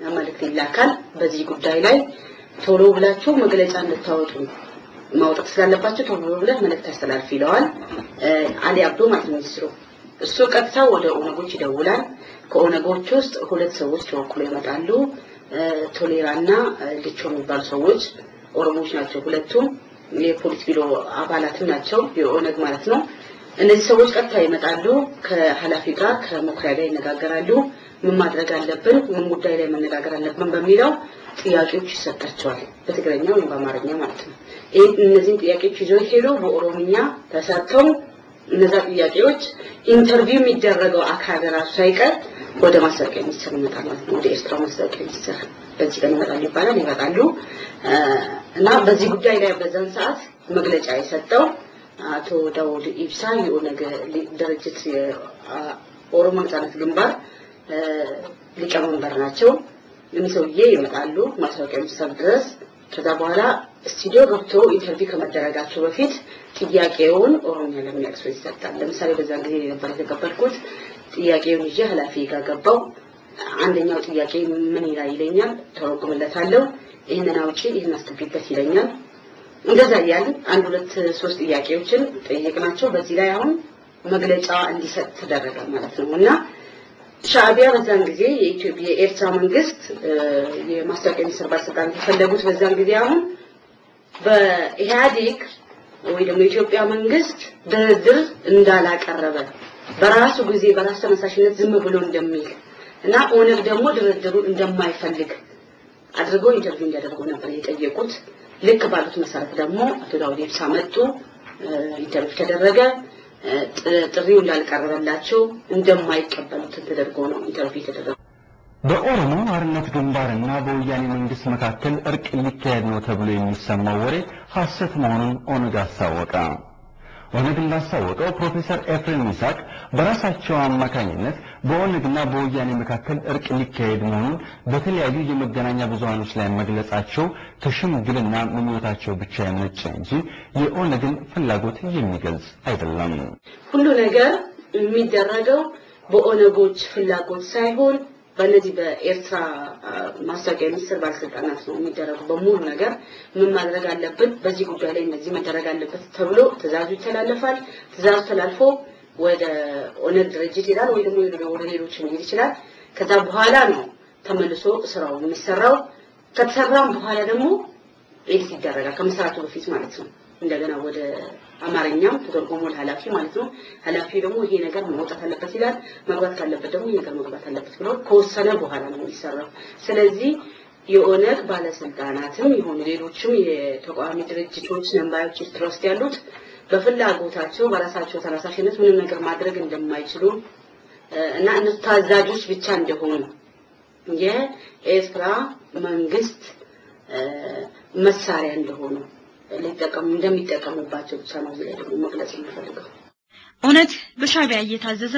መልእክት ይላካል። በዚህ ጉዳይ ላይ ቶሎ ብላችሁ መግለጫ እንድታወጡ ማውጣት ስላለባቸው ቶሎ ብለህ መልእክት አስተላልፍ ይለዋል። አሊ አብዶ ማለት ሚኒስትሩ። እሱ ቀጥታ ወደ ኦነጎች ይደውላል። ከኦነጎች ውስጥ ሁለት ሰዎች ተወክሎ ይመጣሉ። ቶሌራና ልቾ የሚባሉ ሰዎች ኦሮሞዎች ናቸው። ሁለቱም የፖሊስ ቢሮ አባላትም ናቸው፣ የኦነግ ማለት ነው። እነዚህ ሰዎች ቀጥታ ይመጣሉ። ከኃላፊ ጋር ከመኩሪያ ጋር ይነጋገራሉ። ምን ማድረግ አለብን፣ ምን ጉዳይ ላይ መነጋገር አለብን በሚለው ጥያቄዎች ይሰጣቸዋል። በትግርኛ ወይም በአማርኛ ማለት ነው። ይህ እነዚህን ጥያቄዎች ይዘው ሄዶ በኦሮምኛ ተሰርተው እነዛ ጥያቄዎች interview የሚደረገው አካል ራሱ ሳይቀር ወደ ማስታወቂያ ሚኒስቴር ይመጣል ማለት ነው። ወደ ኤርትራ ማስታወቂያ ሚኒስቴር በዚህ ቀን ይመጣሉ ይባላል። ይመጣሉ እና በዚህ ጉዳይ ላይ በዛን ሰዓት መግለጫ የሰጠው አቶ ዳውድ ኢብሳ የኦነግ ድርጅት የኦሮሞ ነጻነት ግንባር ሊቀመንበር ናቸው። እኒህ ሰውዬ ይመጣሉ ማስታወቂያ ሚኒስቴር ድረስ። ከዛ በኋላ ስቱዲዮ ገብቶ interview ከመደረጋቸው በፊት ጥያቄውን ኦሮሚያ ሰው ይሰጣል። ለምሳሌ በዛን ጊዜ ነበር የተቀበልኩት። ጥያቄውን ይዤ ኃላፊ ጋር ገባው። አንደኛው ጥያቄ ምን ይላል ይለኛል፣ ተረጉምለታለሁ። ይህንን አውጪ፣ ይህን አስገቢበት ይለኛል። እንደዛ እያልን አንድ ሁለት ሶስት ጥያቄዎችን ጠየቅናቸው። በዚህ ላይ አሁን መግለጫ እንዲሰጥ ተደረገ ማለት ነው እና ሻዕቢያ በዛን ጊዜ የኢትዮጵያ የኤርትራ መንግስት የማስታወቂያ ሚኒስትር ባለስልጣን የፈለጉት በዛን ጊዜ አሁን በኢህአዴግ ወይ ደግሞ የኢትዮጵያ መንግስት ድርድር እንዳላቀረበ በራሱ ጊዜ በራስ ተነሳሽነት ዝም ብሎ እንደሚል እና ኦነግ ደግሞ ድርድሩ እንደማይፈልግ አድርገው interview እንዲያደርጉ ነበር የጠየቁት። ልክ ባሉት መሰረት ደግሞ አቶ ዳውድ ኢብሳ መጡ። interview ተደረገ። ጥሪው እንዳልቀረበላቸው እንደማይቀበሉት ተደርጎ ነው interview የተደረገው። በኦሮሞ አርነት ግንባርና በወያኔ መንግስት መካከል እርቅ ሊካሄድ ነው ተብሎ የሚሰማው ወሬ ሐሰት መሆኑን ኦነግ አስታወቀ። ኦነግ እንዳስታወቀው ፕሮፌሰር ኤፍሬም ይስሐቅ በራሳቸው አማካኝነት በኦነግና በወያኔ መካከል እርቅ ሊካሄድ መሆኑን በተለያዩ የመገናኛ ብዙሃኖች ላይ መግለጻቸው ከሽምግልና ምኞታቸው ብቻ የመነጨ እንጂ የኦነግን ፍላጎት የሚገልጽ አይደለም። ሁሉ ነገር የሚደረገው በኦነጎች ፍላጎት ሳይሆን በእነዚህ በኤርትራ ማስታወቂያ ሚኒስቴር ባለስልጣናት ነው የሚደረገው በሙሉ ነገር ምን ማድረግ አለብን፣ በዚህ ጉዳይ ላይ እነዚህ መደረግ አለበት ተብሎ ትእዛዙ ይተላለፋል። ትእዛዙ ተላልፎ ወደ ኦነግ ድርጅት ይላል ወይ ደግሞ ወደ ሌሎች ሊሄድ ይችላል። ከዛ በኋላ ነው ተመልሶ ስራው የሚሰራው። ከተሰራም በኋላ ደግሞ edit ይደረጋል ከመስራቱ በፊት ማለት ነው። እንደገና ወደ አማርኛም ተተርጎሞ ለኃላፊ ማለት ነው። ኃላፊ ደግሞ ይሄ ነገር መውጣት አለበት ይላል። መግባት ካለበት ደግሞ ይሄ ነገር መግባት አለበት ብሎ ከወሰነ በኋላ ነው የሚሰራው። ስለዚህ የኦነግ ባለስልጣናትም የሆኑ ሌሎችም የተቃዋሚ ድርጅቶች ነን ባዮች ኤርትራ ውስጥ ያሉት በፍላጎታቸው በራሳቸው ተነሳሽነት ምንም ነገር ማድረግ እንደማይችሉ እና እነሱ ታዛዦች ብቻ እንደሆኑ የኤርትራ መንግስት መሳሪያ እንደሆኑ ሊጠቀሙ እንደሚጠቀሙባቸው ብቻ ነው መግለጽ የምፈልገው። ኦነግ በሻዕቢያ እየታዘዘ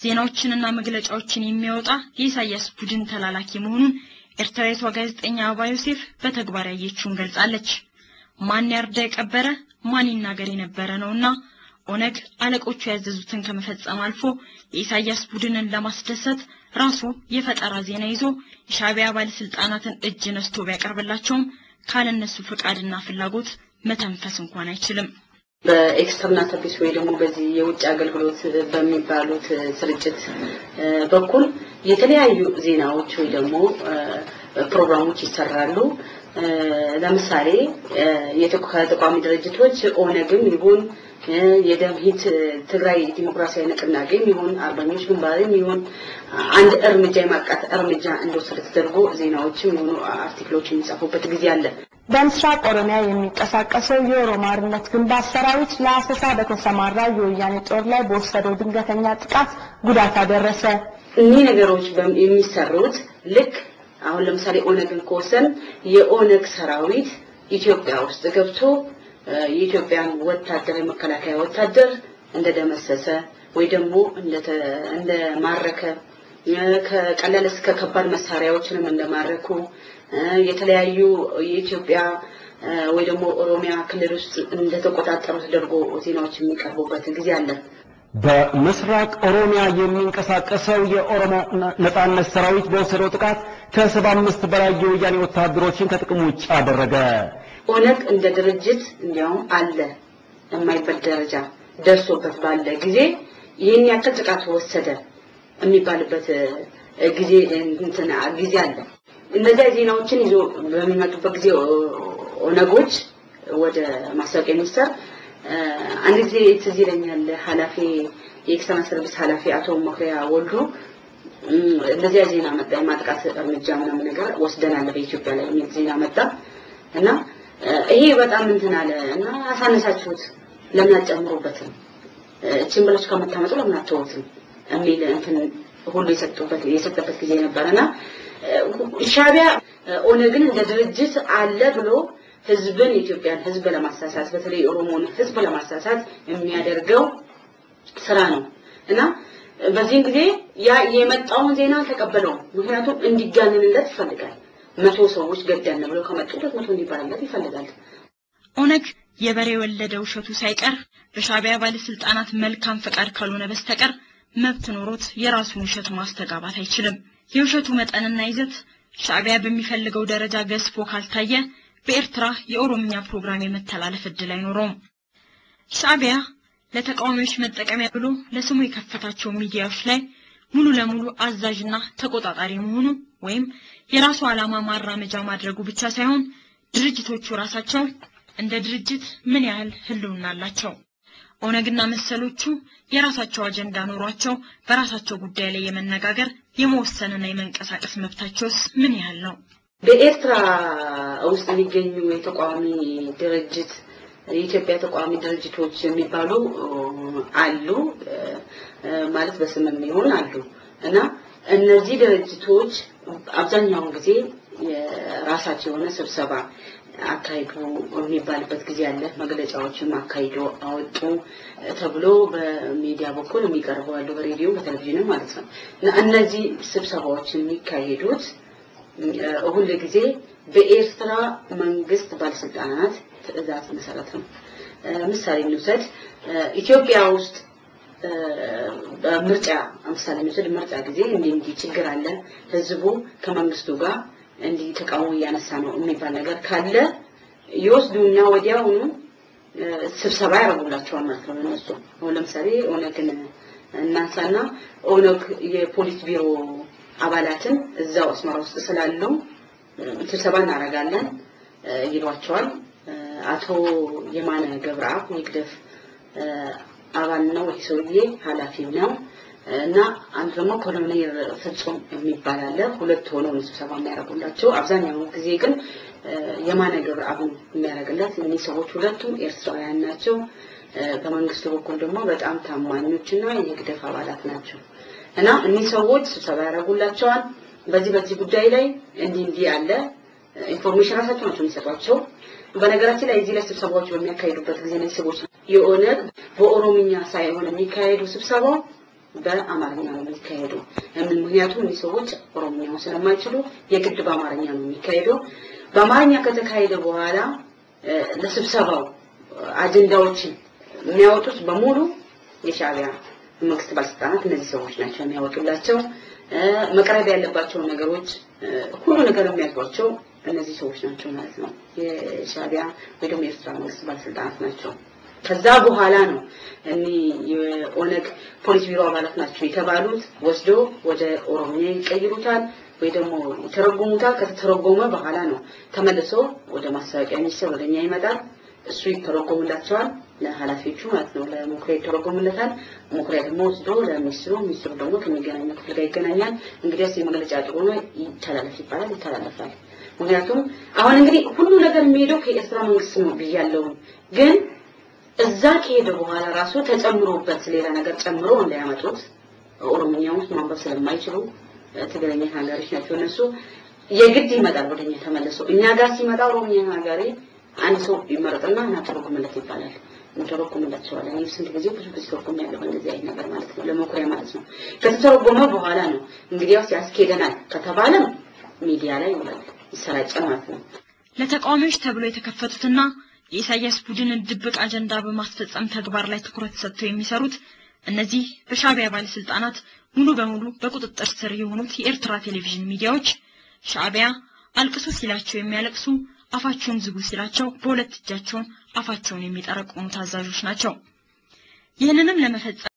ዜናዎችንና መግለጫዎችን የሚያወጣ የኢሳያስ ቡድን ተላላኪ መሆኑን ኤርትራዊቷ ጋዜጠኛ አበባ ዮሴፍ በተግባር ያየችውን ገልጻለች። ማን ያርዳ የቀበረ ማን ይናገር የነበረ ነውና ኦነግ አለቆቹ ያዘዙትን ከመፈጸም አልፎ የኢሳያስ ቡድንን ለማስደሰት ራሱ የፈጠራ ዜና ይዞ የሻዕቢያ ባለስልጣናትን እጅ ነስቶ ቢያቀርብላቸውም ካለነሱ ፍቃድና ፍላጎት መተንፈስ እንኳን አይችልም። በ External Service ወይ ደግሞ በዚህ የውጭ አገልግሎት በሚባሉት ስርጭት በኩል የተለያዩ ዜናዎች ወይ ደግሞ ፕሮግራሞች ይሰራሉ። ለምሳሌ ከተቋሚ ድርጅቶች ኦነግም ይሁን የደምሂት ትግራይ ዲሞክራሲያዊ ንቅናቄም ይሁን አርበኞች ግንባርም ይሁን አንድ እርምጃ የማቃት እርምጃ እንደወሰደ ተደርጎ ዜናዎችም የሆኑ አርቲክሎች የሚጻፉበት ጊዜ አለ። በምስራቅ ኦሮሚያ የሚንቀሳቀሰው የኦሮሞ አርነት ግንባር ሰራዊት ለአሰሳ በተሰማራ የወያኔ ጦር ላይ በወሰደው ድንገተኛ ጥቃት ጉዳት አደረሰ። እኒህ ነገሮች የሚሰሩት ልክ አሁን ለምሳሌ ኦነግን ከወሰን የኦነግ ሰራዊት ኢትዮጵያ ውስጥ ገብቶ የኢትዮጵያን ወታደር የመከላከያ ወታደር እንደደመሰሰ ወይ ደግሞ እንደማረከ ከቀላል እስከ ከባድ መሳሪያዎችንም እንደማረኩ የተለያዩ የኢትዮጵያ ወይ ደግሞ ኦሮሚያ ክልል ውስጥ እንደተቆጣጠሩ ተደርጎ ዜናዎች የሚቀርቡበት ጊዜ አለ። በምስራቅ ኦሮሚያ የሚንቀሳቀሰው የኦሮሞ ነጻነት ሰራዊት በወሰደው ጥቃት ከሰባ አምስት በላይ የወያኔ ወታደሮችን ከጥቅም ውጭ አደረገ። ኦነግ እንደ ድርጅት እንዲያውም አለ የማይባል ደረጃ ደርሶበት ባለ ጊዜ ይህን ያክል ጥቃት ወሰደ የሚባልበት ጊዜ እንትን ጊዜ አለ። እነዚያ ዜናዎችን ይዞ በሚመጡበት ጊዜ ኦነጎች ወደ ማስታወቂያ ሚኒስቴር አንድ ጊዜ ትዝ ይለኛል ኃላፊ የ External Service ኃላፊ አቶ መኩሪያ ወልዱ እንደዚያ ዜና መጣ፣ የማጥቃት እርምጃ ምናምን ነገር ወስደናል በኢትዮጵያ ላይ የሚል ዜና መጣ እና ይሄ በጣም እንትን አለ እና አሳነሳችሁት፣ ለምን አትጨምሩበትም? እቺን ብላችሁ ከምታመጡ ለምን አትተውትም? የሚል እንትን ሁሉ የሰጡበት የሰጠበት ጊዜ ነበርና ሻቢያ ኦነግን እንደ ድርጅት አለ ብሎ ህዝብን የኢትዮጵያን ህዝብ ለማሳሳት በተለይ የኦሮሞን ህዝብ ለማሳሳት የሚያደርገው ስራ ነው እና በዚህም ጊዜ ያ የመጣውን ዜና ተቀበለው። ምክንያቱም እንዲጋንንለት ይፈልጋል። መቶ ሰዎች ገደልን ብለው ከመጡ ሁለት መቶ እንዲባልለት ይፈልጋል። ኦነግ የበሬ የወለደ ውሸቱ ሳይቀር በሻቢያ ባለስልጣናት መልካም ፈቃድ ካልሆነ በስተቀር መብት ኖሮት የራሱን ውሸት ማስተጋባት አይችልም። የውሸቱ መጠንና ይዘት ሻቢያ በሚፈልገው ደረጃ ገዝፎ ካልታየ በኤርትራ የኦሮምኛ ፕሮግራም የመተላለፍ እድል አይኖረውም። ሻቢያ ለተቃዋሚዎች መጠቀሚያ ብሎ ለስሙ የከፈታቸው ሚዲያዎች ላይ ሙሉ ለሙሉ አዛዥና ተቆጣጣሪ መሆኑ ወይም የራሱ ዓላማ ማራመጃ ማድረጉ ብቻ ሳይሆን ድርጅቶቹ ራሳቸው እንደ ድርጅት ምን ያህል ህልውና አላቸው። ኦነግና መሰሎቹ የራሳቸው አጀንዳ ኖሯቸው በራሳቸው ጉዳይ ላይ የመነጋገር የመወሰንና የመንቀሳቀስ መብታቸውስ ምን ያህል ነው? በኤርትራ ውስጥ የሚገኙ የተቃዋሚ ድርጅት የኢትዮጵያ ተቃዋሚ ድርጅቶች የሚባሉ አሉ ማለት በስምም ይሆን አሉ እና እነዚህ ድርጅቶች አብዛኛውን ጊዜ የራሳቸው የሆነ ስብሰባ አካሂዱ የሚባልበት ጊዜ አለ። መግለጫዎችም አካሂዶ አወጡ ተብሎ በሚዲያ በኩል የሚቀርቡ አሉ፣ በሬዲዮ በቴሌቪዥንም ማለት ነው እነዚህ ስብሰባዎች የሚካሄዱት ሁል ጊዜ በኤርትራ መንግስት ባለስልጣናት ትዕዛዝ መሰረት ነው። ምሳሌ እንውሰድ። ኢትዮጵያ ውስጥ ምርጫ ምሳሌ እንውሰድ። ምርጫ ጊዜ እንዲህ ችግር አለ፣ ህዝቡ ከመንግስቱ ጋር እንዲህ ተቃውሞ እያነሳ ነው የሚባል ነገር ካለ ይወስዱና ወዲያውኑ ስብሰባ ያደርጉላቸዋል ማለት ነው። እነሱ አሁን ለምሳሌ ኦነግን እናንሳና ኦነግ የፖሊስ ቢሮ አባላትን እዛው አስመራ ውስጥ ስላሉ ስብሰባ እናደርጋለን ይሏቸዋል። አቶ የማነ ገብረአብ ይግደፍ አባል ነው፣ ይህ ሰውዬ ኃላፊው ነው እና አንድ ደግሞ ኮሎኔል ፍጹም የሚባል አለ። ሁለት ሆነው ነው ስብሰባ የሚያደርጉላቸው። አብዛኛውን ጊዜ ግን የማነ ገብረአብ የሚያደርግላት እኒህ ሰዎች ሁለቱም ኤርትራውያን ናቸው። በመንግስቱ በኩል ደግሞ በጣም ታማኞችና የህግደፍ አባላት ናቸው እና እኒህ ሰዎች ስብሰባ ያደርጉላቸዋል። በዚህ በዚህ ጉዳይ ላይ እንዲህ እንዲህ አለ information ራሳቸው ናቸው የሚሰጧቸው። በነገራችን ላይ እዚህ ላይ ስብሰባዎች በሚያካሂዱበት ጊዜ እነዚህ ሰዎች የኦነግ በኦሮምኛ ሳይሆን የሚካሄዱ ስብሰባው በአማርኛ ነው የሚካሄዱ። ምክንያቱም እነዚህ ሰዎች ኦሮምኛውን ስለማይችሉ የግድ በአማርኛ ነው የሚካሄደው። በአማርኛ ከተካሄደ በኋላ ለስብሰባው አጀንዳዎችን የሚያወጡት በሙሉ የሻዕቢያ መንግስት ባለስልጣናት እነዚህ ሰዎች ናቸው የሚያወጡላቸው። መቅረብ ያለባቸውን ነገሮች ሁሉ ነገር የሚያዟቸው እነዚህ ሰዎች ናቸው ማለት ነው። የሻዕቢያ ወይ ደግሞ የኤርትራ መንግስት ባለስልጣናት ናቸው። ከዛ በኋላ ነው እኒህ የኦነግ ፖሊስ ቢሮ አባላት ናቸው የተባሉት ወስዶ ወደ ኦሮምኛ ይቀይሩታል ወይ ደግሞ ይተረጉሙታል። ከተተረጎመ በኋላ ነው ተመልሶ ወደ ማስታወቂያ ሚኒስቴር ወደኛ ይመጣል። እሱ ይተረጎምላቸዋል ለኃላፊዎቹ ማለት ነው። ለሙክሪያ ይተረጎምለታል። ሙክሪያ ደግሞ ወስዶ ለሚኒስትሩ፣ ሚኒስትሩ ደግሞ ከሚገናኘው ክፍል ጋር ይገናኛል። እንግዲያስ የመግለጫ ጥሩ ይተላለፍ ይባላል፣ ይተላለፋል። ምክንያቱም አሁን እንግዲህ ሁሉ ነገር የሚሄደው ከኤርትራ መንግስት ነው ብያለሁ። ግን እዛ ከሄደ በኋላ ራሱ ተጨምሮበት ሌላ ነገር ጨምሮ እንዳያመጡት ኦሮምኛ ውስጥ ማንበብ ስለማይችሉ ትግረኛ ተናጋሪዎች ናቸው እነሱ። የግድ ይመጣል ወደኛ ተመልሶ እኛ ጋር ሲመጣ ኦሮምኛ ተናጋሪ አንድ ሰው ይመረጥና እናተረጉምለት ይባላል። እንተረጉምላቸዋለን። ይህ ስንት ጊዜ ብዙ ጊዜ ተረጉም ያለው እንደዚህ አይነት ነገር ማለት ነው፣ ለመኩሪያ ማለት ነው። ከተተረጎመ በኋላ ነው እንግዲያውስ ያስኬደናል ከተባለም ሚዲያ ላይ ይሰራጫል ማለት ነው። ለተቃዋሚዎች ተብሎ የተከፈቱትና የኢሳያስ ቡድንን ድብቅ አጀንዳ በማስፈጸም ተግባር ላይ ትኩረት ሰጥተው የሚሰሩት እነዚህ በሻዕቢያ ባለስልጣናት ሙሉ በሙሉ በቁጥጥር ስር የሆኑት የኤርትራ ቴሌቪዥን ሚዲያዎች ሻዕቢያ አልቅሱ ሲላቸው የሚያለቅሱ አፋቸውን ዝጉ ሲላቸው በሁለት እጃቸውን አፋቸውን የሚጠረቅሙ ታዛዦች ናቸው። ይህንንም ለመፈጸም